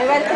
Ahí va el